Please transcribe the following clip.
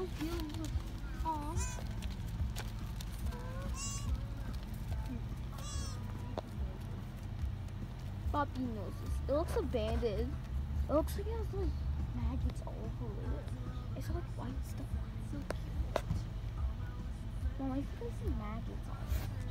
so Puppy noses. It looks abandoned. It looks like it has like maggots all over it. It's like white stuff. So cute. Mom, I think there's see maggots on it.